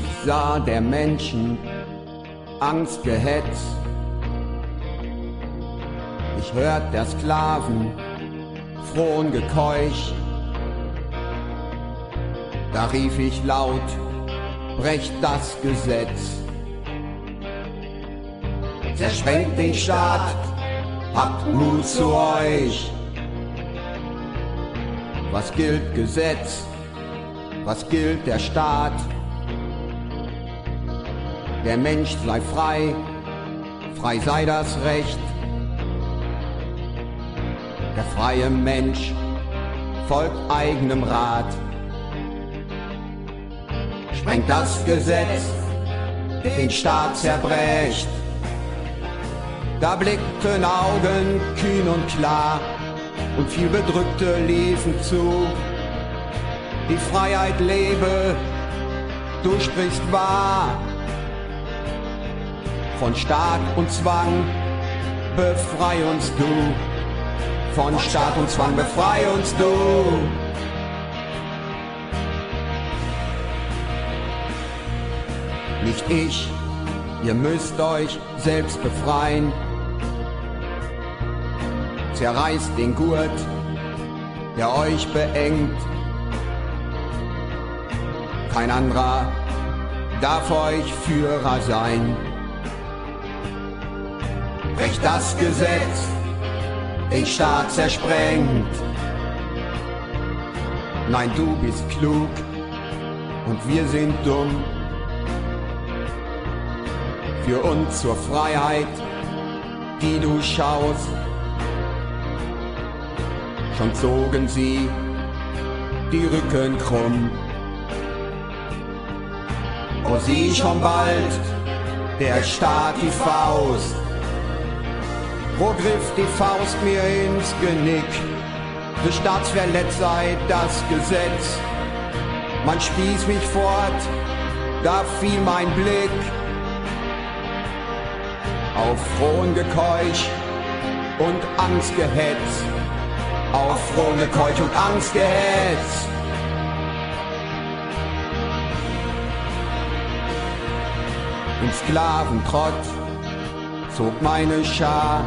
Ich sah der Menschen Angst gehetzt. Ich hört der Sklaven frohen Gekeuch. Da rief ich laut, brecht das Gesetz. Zersprengt den Staat, habt Mut zu euch. Was gilt Gesetz? Was gilt der Staat? Der Mensch sei frei, frei sei das Recht. Der freie Mensch folgt eigenem Rat. Sprengt das Gesetz, den Staat zerbrecht. Da blickten Augen kühn und klar und viel Bedrückte liefen zu. Die Freiheit lebe, du sprichst wahr. Von Staat und Zwang befrei uns du. Von Staat und Zwang befrei uns du. Nicht ich, ihr müsst euch selbst befreien. Zerreißt den Gurt, der euch beengt. Kein anderer darf euch Führer sein. Brecht das Gesetz, den Staat zersprengt. Nein, du bist klug und wir sind dumm. Für uns zur Freiheit, die du schaust. Schon zogen sie die Rücken krumm. Oh, sieh schon bald, der Staat die Faust. Wo griff die Faust mir ins Genick? Des Staats verletzt sei das Gesetz. Man spieß mich fort, da fiel mein Blick auf frohen Gekeuch und Angstgehetz. Auf frohen Gekeuch und Angstgehetz. Im Sklaventrott zog meine Schar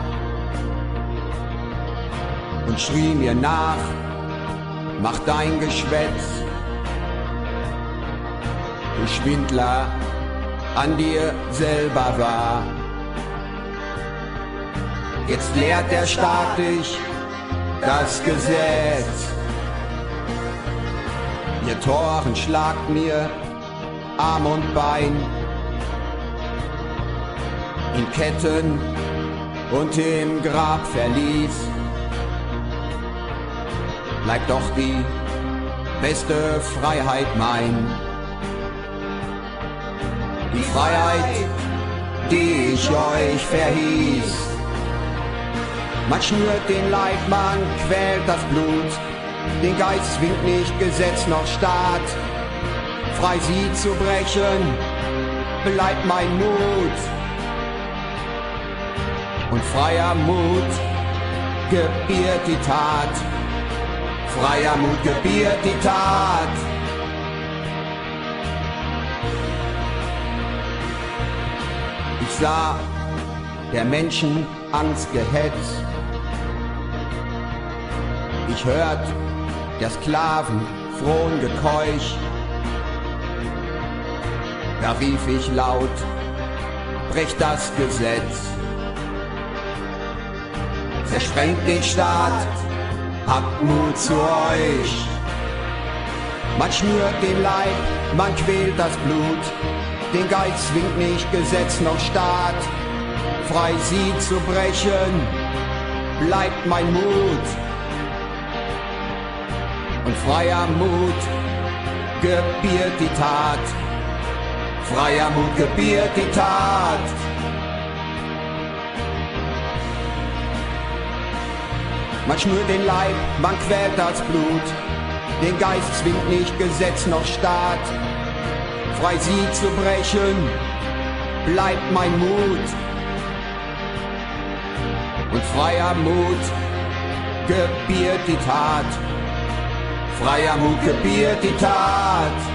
und schrie mir nach, mach dein Geschwätz. Du Schwindler, an dir selber war. Jetzt lehrt der Staat dich das Gesetz. Ihr Toren schlagt mir Arm und Bein in Ketten und im Grab verließ. Bleibt doch die beste Freiheit mein. Die Freiheit, die ich euch verhieß. Man schnürt den Leib, man quält das Blut. Den Geist zwingt nicht Gesetz noch Staat. Frei sie zu brechen, bleibt mein Mut. Und freier Mut gebiert die Tat. Freier Mut gebiert die Tat. Ich sah der Menschen Angst gehetzt. Ich hört der Sklaven frohen Gekeuch. Da rief ich laut, brecht das Gesetz. Zersprengt den Staat, habt Mut zu euch. Man schnürt den Leib, man quält das Blut. Den Geist zwingt nicht Gesetz noch Staat. Frei sie zu brechen, bleibt mein Mut. Und freier Mut gebiert die Tat. Freier Mut gebiert die Tat. Man schnürt den Leib, man quält das Blut. Den Geist zwingt nicht Gesetz noch Staat. Frei sie zu brechen, bleibt mein Mut. Und freier Mut gebiert die Tat. Freier Mut gebiert die Tat.